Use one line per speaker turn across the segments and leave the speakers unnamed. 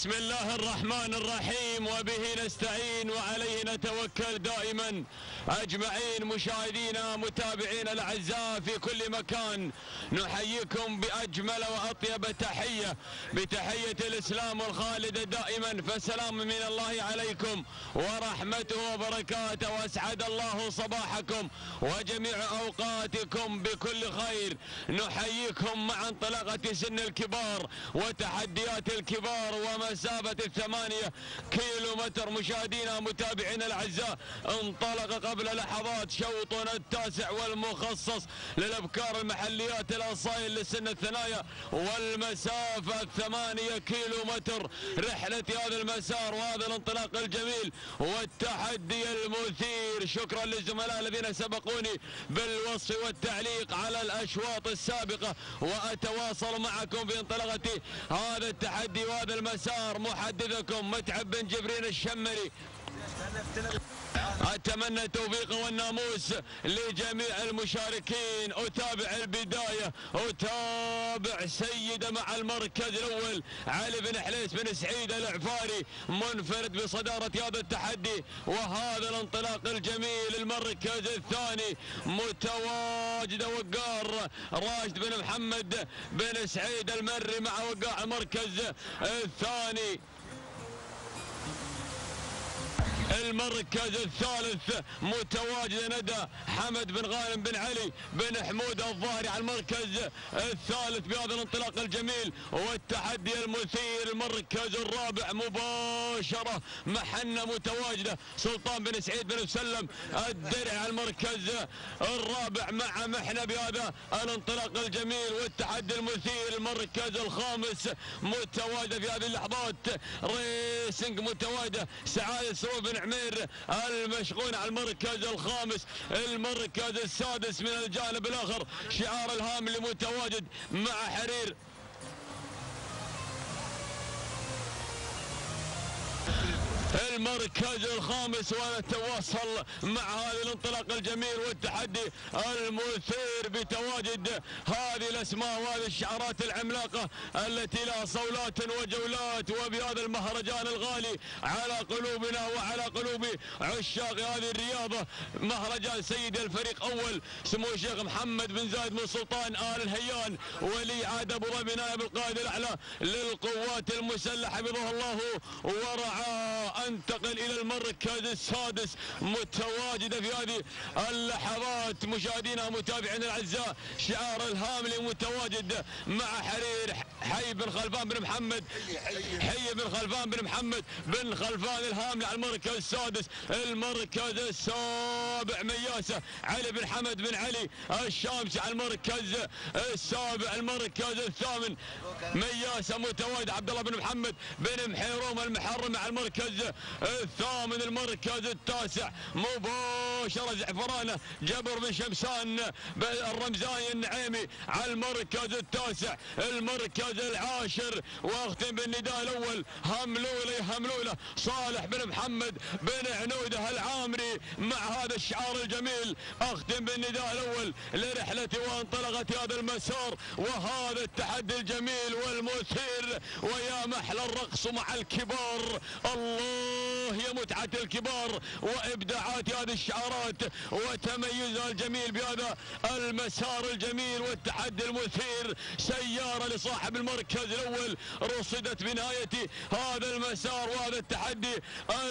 بسم الله الرحمن الرحيم وبه نستعين وعليه نتوكل دائما. أجمعين مشاهدينا متابعينا الأعزاء في كل مكان. نحييكم بأجمل وأطيب تحية بتحية الإسلام الخالده دائما. فسلام من الله عليكم ورحمته وبركاته. وأسعد الله صباحكم وجميع أوقاتكم بكل خير. نحييكم مع انطلاقة سن الكبار وتحديات الكبار ومسافة الثمانية كيلو متر مشاهدينا متابعينا الأعزاء انطلق قبل لحظات شوطنا التاسع والمخصص للأبكار المحليات الأصايل لسن الثنايا والمسافه ثمانية كيلو متر رحلة هذا المسار وهذا الانطلاق الجميل والتحدي المثير. شكرا للزملاء الذين سبقوني بالوصف والتعليق على الأشواط السابقة وأتواصل معكم في انطلاقة هذا التحدي وهذا المسار. محدثكم متعب بن جبرين الشمري. أتمنى التوفيق والناموس لجميع المشاركين. أتابع البداية. أتابع سيدة مع المركز الأول. علي بن حليس بن سعيد العفاري منفرد بصدارة هذا التحدي. وهذا الانطلاق الجميل المركز الثاني. متواجد وقار راشد بن محمد بن سعيد المري مع وقاع المركز الثاني. المركز الثالث متواجد ندى حمد بن غانم بن علي بن حمود الظاهري على المركز الثالث بهذا الانطلاق الجميل والتحدي المثير المركز الرابع مباشرة محنة متواجدة. سلطان بن سعيد بن مسلم الدرع على المركز الرابع مع محنة بهذا الانطلاق الجميل والتحدي المثير المركز الخامس متواجدة في هذه اللحظات. ريسنج متواجدة سعادة سرور بن عمير المشغول على المركز الخامس المركز السادس من الجانب الآخر شعار الهام اللي متواجد مع حرير المركز الخامس ونتواصل مع هذا الانطلاق الجميل والتحدي المثير بتواجد هذه الأسماء وهذه الشعارات العملاقة التي لها صولات وجولات وبهذا المهرجان الغالي على قلوبنا وعلى قلوب عشاق هذه الرياضة. مهرجان سيد الفريق أول سمو الشيخ محمد بن زايد بن سلطان آل الهيان ولي عهد أبو ظبي نائب القائد الأعلى للقوات المسلحة حفظه الله ورعاه انتقل إلى المركز السادس متواجدة في هذه اللحظات مشاهدينا متابعينا الأعزاء شعار الهاملي متواجد مع حرير حي بن خلفان بن محمد. حي بن خلفان بن محمد بن خلفان الهاملي على المركز السادس. المركز السابع مياسة علي بن حمد بن علي الشامسي على المركز السابع. المركز الثامن مياسة متواجد عبد الله بن محمد بن محيروم المحرم على المركز الثامن المركز التاسع. مباشرة زعفرانة. جبر بن شمسان الرمزاني النعيمي على المركز التاسع. المركز العاشر. واختم بالنداء الأول. هملولة هملولة. صالح بن محمد بن عنوده العامري مع هذا الشعار الجميل. أختم بالنداء الأول لرحلة وانطلقت هذا المسار. وهذا التحدي الجميل والمثير. ويا محلى الرقص مع الكبار. الله يا متعة الكبار وإبداعات هذه الشعارات وتميزها الجميل بهذا المسار الجميل والتحدي المثير. سيارة لصاحب المركز الأول رصدت بنهاية هذا المسار وهذا التحدي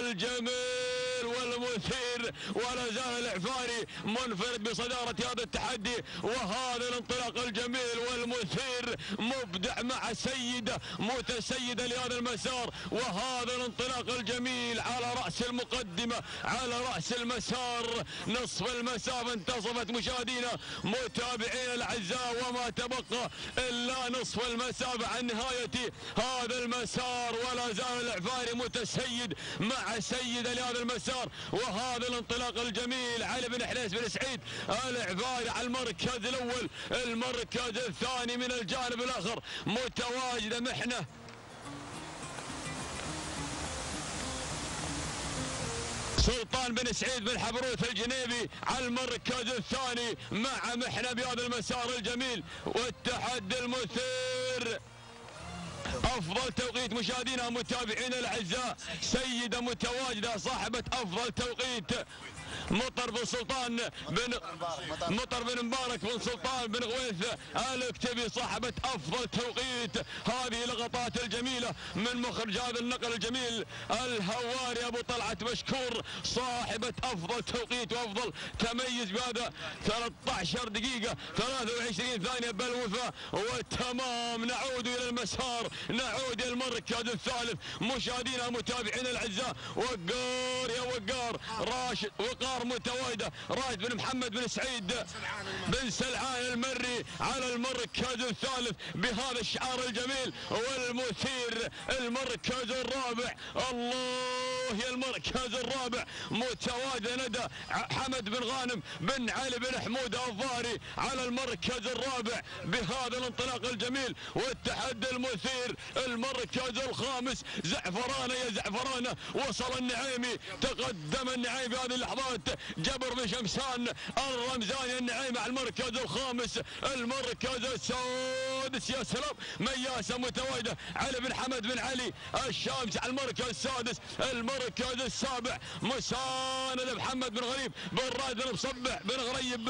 الجميل. والمثير ولا زال العفاري منفرد بصدارة هذا التحدي وهذا الانطلاق الجميل والمثير مبدع مع سيدة متسيدة لهذا المسار وهذا الانطلاق الجميل على رأس المقدمة على رأس المسار نصف المسافة انتصفت مشاهدينا متابعينا الأعزاء وما تبقى إلا نصف المسافة عن نهاية هذا المسار ولا زال العفاري متسيد مع سيدة لهذا المسار. وهذا الانطلاق الجميل. علي بن حليس بن سعيد العفاري على المركز الأول المركز الثاني من الجانب الآخر. متواجدة محنة. سلطان بن سعيد بن حبروت الجنيبي على المركز الثاني مع محنة بهذا المسار الجميل. والتحدي المثير. أفضل توقيت مشاهدينا متابعينا الأعزاء سيدة متواجدة صاحبة أفضل توقيت. مطر بن سلطان بن مطر بن مبارك بن سلطان بن غويث. الكتبي صاحبة أفضل توقيت. هذه لقطات الجميلة من مخرج هذا النقل الجميل. الهواري أبو طلعت مشكور. صاحبة أفضل توقيت وأفضل تميز بهذا 13 دقيقة. 23 ثانية بالوفاء والتمام نعود إلى المسار. نعود إلى المركز الثالث. مشاهدينا متابعينا الأعزاء. وقار يا وقار. راشد وقار متواجدة. راشد بن محمد بن سعيد بن سلعان المري على المركز الثالث بهذا الشعار الجميل والمثير المركز الرابع. الله يا المركز الرابع متواجد ندى حمد بن غانم بن علي بن حمود الظاري على المركز الرابع بهذا الانطلاق الجميل والتحدي المثير المركز الخامس زعفرانه يا زعفرانه وصل النعيمي تقدم النعيمي في هذه اللحظات. جبر بن شمسان الرمزاني النعيمي على المركز الخامس المركز السادس يا سلام مياسه متواجده علي بن حمد بن علي الشامس على المركز السادس المركز السابع مساند محمد بن غريب بن راد بن مصبح بن غريب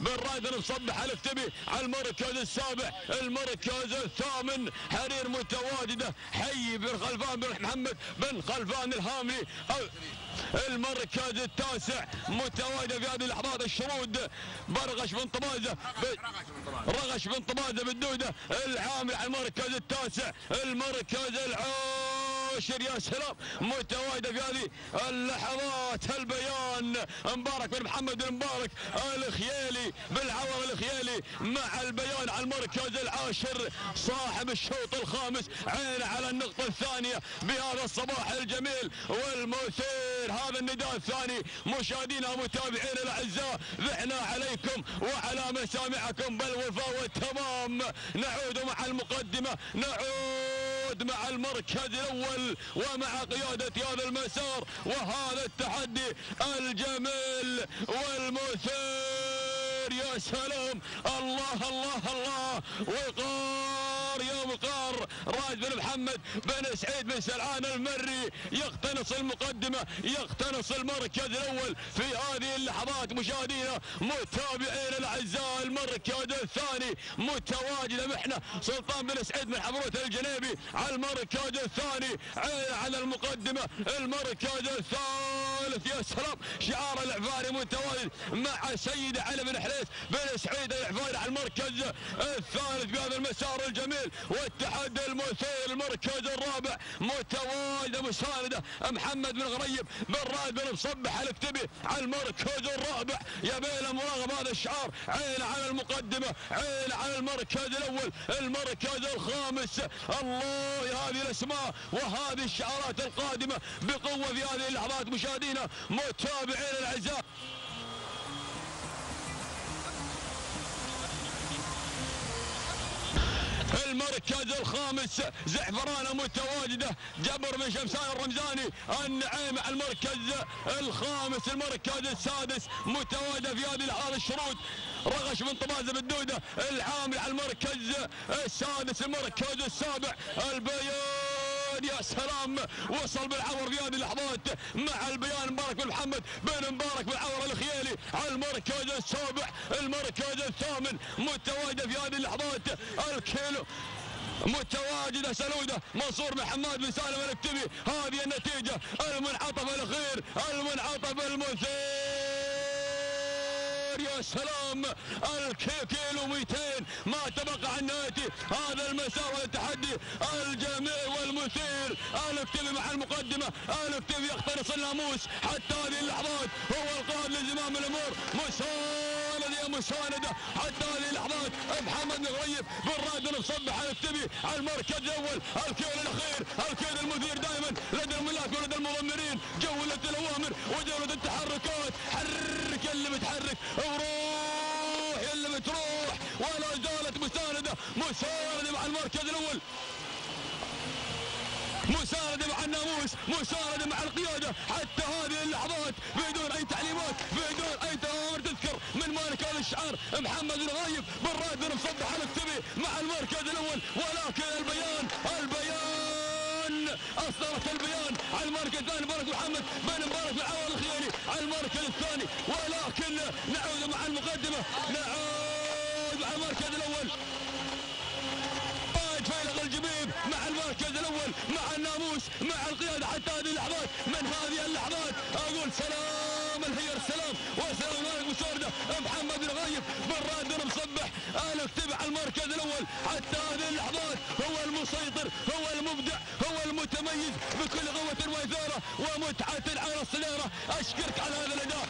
بن راد بن مصبح الكتبي على المركز السابع المركز الثامن حرير متواجده حي بن خلفان بن محمد بن خلفان الهاملي المركز التاسع متواجد في هذه اللحظات الشرود برغش بن طبازه رغش بن طبازه بالدوده العامل على المركز التاسع المركز العاشر يا سلام. متواجده في هذه اللحظات البيان. مبارك بن محمد بن مبارك. الخيالي بالعور الخيالي. مع البيان على المركز العاشر صاحب الشوط الخامس. عين على النقطة الثانية. بهذا الصباح الجميل. والمثير هذا النداء الثاني. مشاهدينا متابعينا الأعزاء ذعنا عليكم وعلى مسامعكم بالوفاء والتمام. نعود مع المقدمة. نعود. مع المركز الأول ومع قيادة هذا المسار وهذا التحدي الجميل والمثير. يا سلام. الله الله الله. وقار يا وقار راشد بن محمد بن سعيد بن سلعان المري يقتنص المقدمة يقتنص المركز الأول في هذه اللحظات. مشاهدينا متابعينا الأعزاء المركز الثاني. متواجده محنة سلطان بن سعيد بن حمروت الجنيبي على المركز الثاني. على المقدمة المركز الثالث. يا سلام! شعار العفاري متواجد مع سيد علي بن حليس بن سعيد العفاري على المركز الثالث بهذا المسار الجميل. والتحدي المثير المركز الرابع متواجده مساندة محمد بن غريب بن راد بن مصبح الكتبي على المركز الرابع. يا بيله مراقب هذا الشعار عين على المقدمة عين على المركز الأول المركز الخامس. الله هذه الأسماء وهذه الشعارات القادمة بقوة في هذه اللحظات مشاهدينا متابعينا الأعزاء. المركز الخامس زعفرانة متواجدة جبر بن شمسان الرمزاني النعيم المركز الخامس المركز السادس متواجده في هذه الحاله الشروط رغش بن طبازة بالدودة العامل على المركز السادس المركز السابع يا سلام. وصل بالعور في هذه اللحظات مع البيان مبارك بن محمد بن مبارك بالعور الخيالي. على المركز السابع المركز الثامن. متواجده في هذه اللحظات الكيلو. متواجده سلودة. منصور بن حماد بن سالم الكتبي. هذه النتيجة. المنعطف الأخير. المنعطف المثير. يا سلام. الكيلو 200 ما تبقى عن نهايتي هذا المسار والتحدي. الجميل والمثير. الكتبي مع المقدمة. الكتبي يقتنص الناموس. حتى هذه اللحظات هو القائد لزمام الأمور. مساند يا مسانده حتى هذه اللحظات محمد بن غريب بن راد بن مصبح الكتبي على المركز الأول. الكيل الأخير. الكيل المثير دائما. لدى الملاك ولدى المضمرين. جولة الأوامر وجولة التحركات. حرك اللي بتحرك. وروح اللي بتروح. ولا زالت مساندة. مساندة مع المركز الأول. مساندة مع الناموس. مساندة مع القيادة. حتى الأشعار محمد الغايب بن رائد مصبح الكتبي مع المركز الأول. ولكن البيان البيان! أصدرت البيان على المركز الثاني مبارك محمد بن مبارك العوض الخيري على المركز الثاني. ولكن نعود مع المقدمة نعود مع المركز الأول. فيلق الجبيب مع المركز الأول مع الناموس مع القيادة. حتى هذه اللحظات من هذه اللحظات؟ اكتب على المركز الأول حتى هذه اللحظات هو المسيطر هو المبدع هو المتميز بكل قوة واثاره ومتعة على الصداره أشكرك على هذا الأداء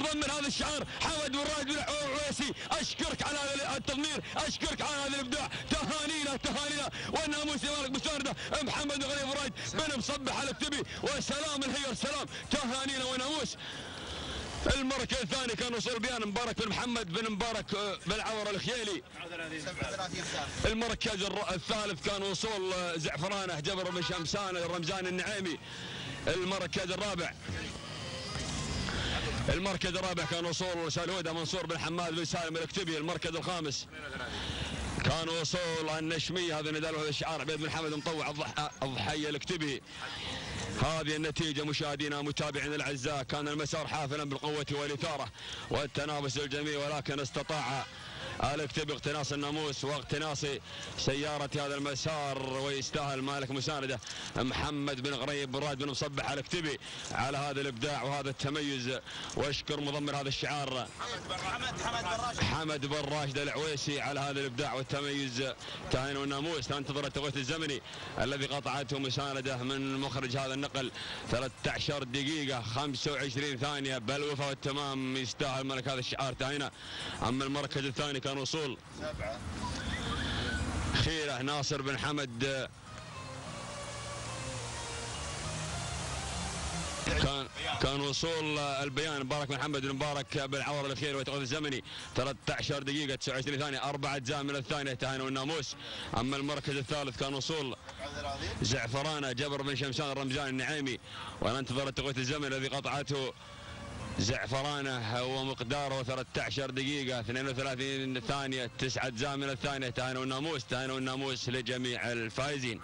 انضم من هذا الشعار حمد بن راشد بن عويسي أشكرك على هذا التضمير أشكرك على هذا الإبداع. تهانينا تهانينا والناموس مالك مسارده محمد بن رايد بن مصبح على الكتبي وسلام الهير سلام تهانينا وناموس المركز الثاني كان وصول بيان مبارك بن محمد بن مبارك آه، بالعور الخيالي المركز الر- الثالث كان وصول آه، زعفرانه جبر بن شمسان الرمزان النعيمي. المركز الرابع. المركز الرابع كان وصول شالوده منصور بن حماد بن سالم الاكتبي المركز الخامس. كان وصول النشمي هذا نداء الشعار عبيد بن حمد مطوع الضح- الضحية الاكتبي. هذه النتيجة مشاهدينا متابعينا الأعزاء كان المسار حافلا بالقوة والإثارة والتنافس الجميل ولكن استطاع الاكتب اقتناص الناموس واقتناص سيارة هذا المسار ويستاهل مالك مساندة. محمد بن غريب بن راد بن مصبح على الاكتبي على هذا الإبداع وهذا التميز. وأشكر مضمر هذا الشعار.
حمد بن راشد
حمد بن راشد. العويسي على هذا الإبداع والتميز. تاين والناموس ننتظر التوقيت الزمني الذي قطعته مساندة من مخرج هذا النقل. 13 دقيقة 25 ثانية. بالوفاء والتمام يستاهل ملك هذا الشعار. تاينا أما المركز الثاني كان وصول.
سبعة
خيرة ناصر بن حمد. كان كان وصول البيان. مبارك محمد بن مبارك بالعور الأخير والتوقيت الزمني. 13 دقيقة 29 ثانية أربعة أجزاء من الثانية. تهاني والناموس أما المركز الثالث كان وصول زعفرانة جبر بن شمسان الرمزان النعيمي. وننتظر التوقيت الزمني الذي قطعته زعفرانة ومقداره 13 دقيقة. 32 ثانية 9 أجزاء من الثانية. تهاني والناموس تهاني والناموس لجميع الفائزين.